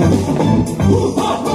Who's up?